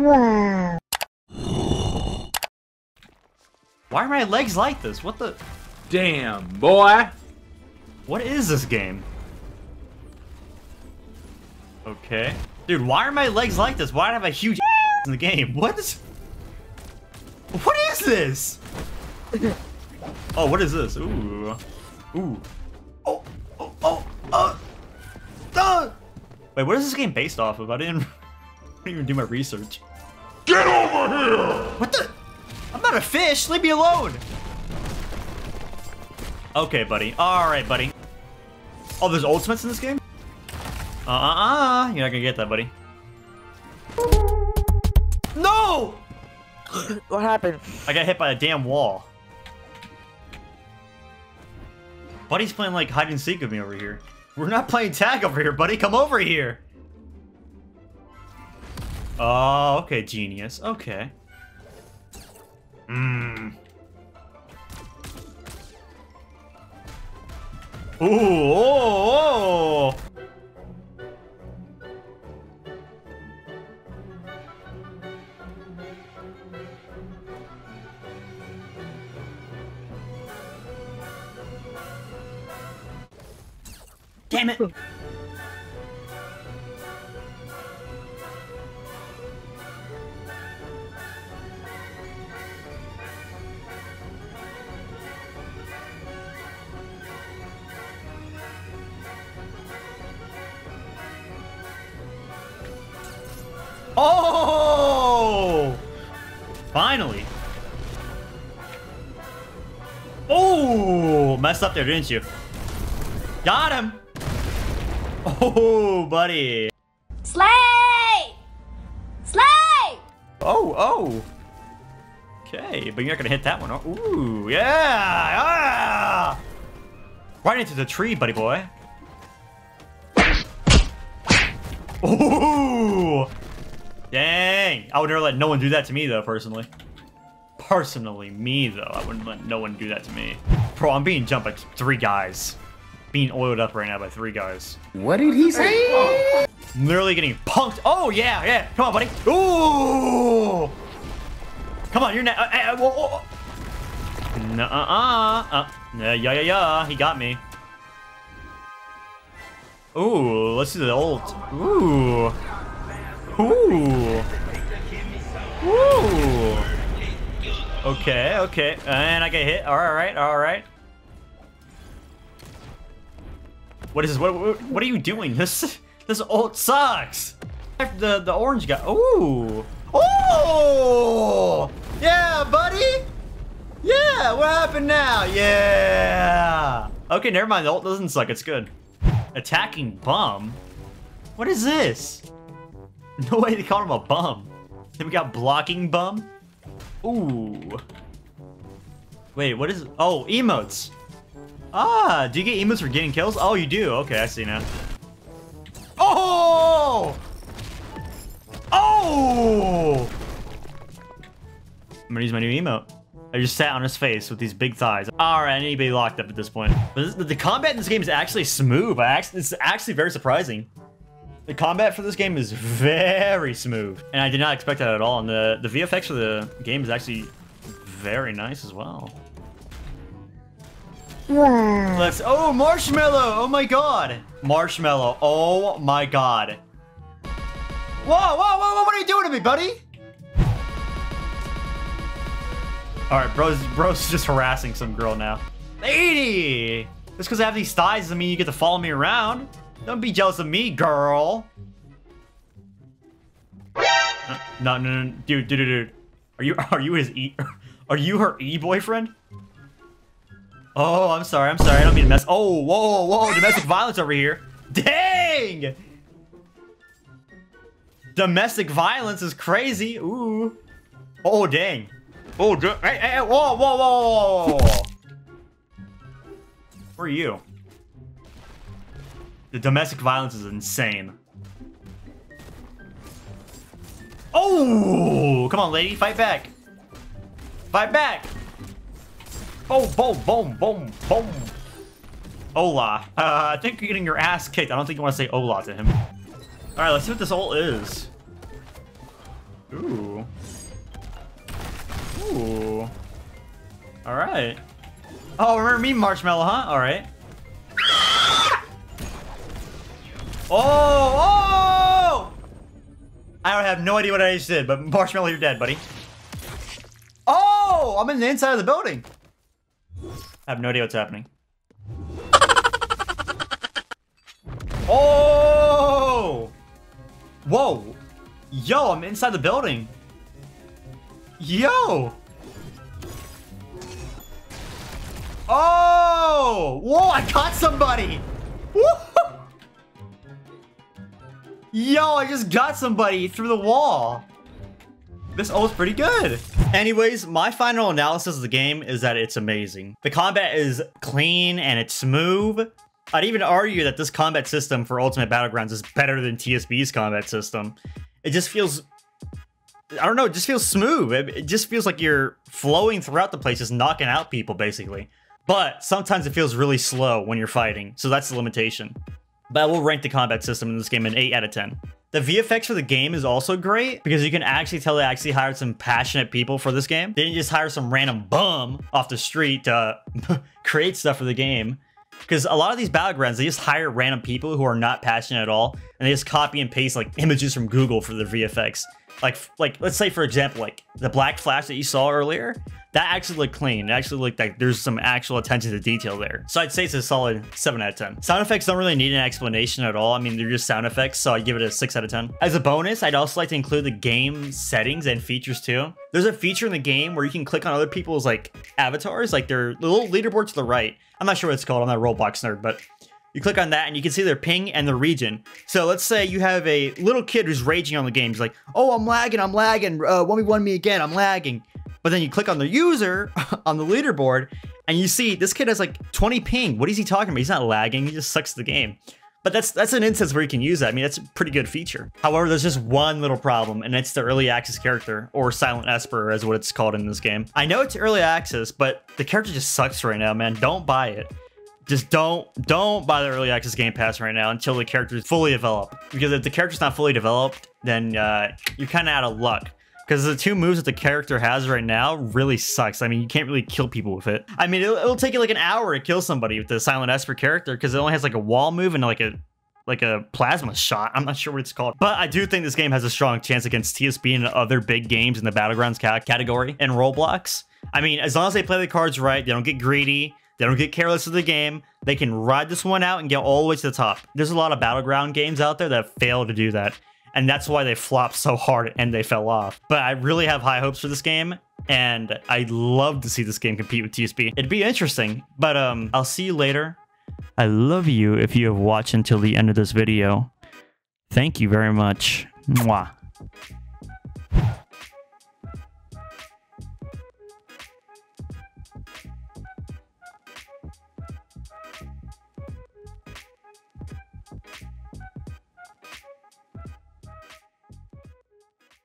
Wow. Why are my legs like this? What the? Damn, boy. What is this game? Okay. Dude, why are my legs like this? Why do I have a huge in the game? What is... What is this? oh, what is this? Ooh. Ooh. Oh, oh, oh, uh, uh. Wait, what is this game based off of? I didn't, I didn't even do my research. Get over here! What the? I'm not a fish. Leave me alone. Okay, buddy. All right, buddy. Oh, there's ultimates in this game? Uh-uh-uh. You're not gonna get that, buddy. No! What happened? I got hit by a damn wall. Buddy's playing like hide and seek with me over here. We're not playing tag over here, buddy. Come over here. Oh, okay, genius. Okay. Mmm. Ooh, oh, oh. Damn it! Oh! Finally. Oh, messed up there, didn't you? Got him. Oh, buddy. Slay! Slay! Oh, oh. Okay, but you're not gonna hit that one. Oh, Ooh, yeah, yeah. Right into the tree, buddy boy. Ooh. Dang. I would never let no one do that to me, though, personally. Personally, me, though. I wouldn't let no one do that to me. Bro, I'm being jumped by three guys. Being oiled up right now by three guys. What did he say? I'm literally getting punked. Oh, yeah, yeah. Come on, buddy. Ooh. Come on, you're not. Uh, uh, whoa, whoa. Nuh uh, uh. Yeah, yeah, yeah, yeah. He got me. Ooh, let's do the ult. Ooh. Ooh. Ooh. Okay, okay. And I get hit. All right, all right. What is this? What, what, what are you doing? This this ult sucks. The the orange guy. Ooh. Oh. Yeah, buddy. Yeah. What happened now? Yeah. Okay, never mind. The ult doesn't suck. It's good. Attacking bum. What is this? No way they call him a bum. Then we got blocking bum. Ooh. Wait, what is? Oh, emotes. Ah, do you get emotes for getting kills? Oh, you do. Okay, I see now. Oh! Oh! I'm gonna use my new emote. I just sat on his face with these big thighs. All right, I need to be locked up at this point. But this, the combat in this game is actually smooth. I actually, it's actually very surprising. The combat for this game is very smooth, and I did not expect that at all. And the the VFX for the game is actually very nice as well. Wow. Let's. Oh, marshmallow! Oh my god! Marshmallow! Oh my god! Whoa, whoa, whoa, whoa! What are you doing to me, buddy? All right, bro's bro's just harassing some girl now. Lady, just because I have these thighs doesn't mean you get to follow me around. Don't be jealous of me, girl. No, no, no, dude, dude, dude. Are you are you his e? Are you her e boyfriend? Oh, I'm sorry. I'm sorry. I don't mean to mess. Oh, whoa, whoa. Domestic violence over here. Dang! Domestic violence is crazy. Ooh. Oh, dang. Oh, hey, hey, whoa, whoa, whoa, whoa. Where are you? The domestic violence is insane. Oh! Come on, lady. Fight back. Fight back. Boom, boom, boom, boom, boom. Hola. Uh, I think you're getting your ass kicked. I don't think you want to say hola to him. All right, let's see what this ult is. Ooh. Ooh. All right. Oh, remember me, Marshmallow, huh? All right. Oh, oh! I don't have no idea what I just did, but Marshmallow, you're dead, buddy. Oh, I'm in the inside of the building. I have no idea what's happening. Oh! Whoa! Yo, I'm inside the building. Yo! Oh! Whoa, I caught somebody! Woo! Yo, I just got somebody through the wall. This old's pretty good. Anyways, my final analysis of the game is that it's amazing. The combat is clean and it's smooth. I'd even argue that this combat system for Ultimate Battlegrounds is better than TSB's combat system. It just feels I don't know, it just feels smooth. It, it, just feels like you're flowing throughout the place, just knocking out people, basically. But sometimes it feels really slow when you're fighting, so that's the limitation. But I will rank the combat system in this game an 8 out of 10. The VFX for the game is also great because you can actually tell they actually hired some passionate people for this game. They didn't just hire some random bum off the street to create stuff for the game. Because a lot of these battlegrounds, they just hire random people who are not passionate at all, and they just copy and paste like images from Google for the VFX. Like, like let's say for example, like the black flash that you saw earlier, that actually looked clean. It actually looked like there's some actual attention to detail there. So I'd say it's a solid 7 out of 10. Sound effects don't really need an explanation at all. I mean, they're just sound effects, so I'd give it a 6 out of 10. As a bonus, I'd also like to include the game settings and features too. There's a feature in the game where you can click on other people's like avatars, like their little leaderboard to the right. I'm not sure what it's called. I'm not a Roblox nerd, but you click on that and you can see their ping and the region. So let's say you have a little kid who's raging on the game. He's like, oh, I'm lagging, I'm lagging. Uh, 1v1 me again, I'm lagging. But then you click on the user on the leaderboard and you see this kid has like 20 ping. What is he talking about? He's not lagging. He just sucks the game. But that's that's an instance where you can use that. I mean, that's a pretty good feature. However, there's just one little problem, and it's the early access character, or Silent Esper, as what it's called in this game. I know it's early access, but the character just sucks right now, man. Don't buy it just don't don't buy the early access game pass right now until the character is fully developed because if the character's not fully developed then uh, you're kind of out of luck because the two moves that the character has right now really sucks i mean you can't really kill people with it i mean it'll, it'll take you like an hour to kill somebody with the silent esper character because it only has like a wall move and like a like a plasma shot. I'm not sure what it's called. But I do think this game has a strong chance against TSB and other big games in the Battlegrounds category and Roblox. I mean, as long as they play the cards right, they don't get greedy, they don't get careless of the game. They can ride this one out and get all the way to the top. There's a lot of battleground games out there that fail to do that. And that's why they flopped so hard and they fell off. But I really have high hopes for this game. And I'd love to see this game compete with TSB. It'd be interesting. But um, I'll see you later. I love you if you have watched until the end of this video. Thank you very much. Mwah.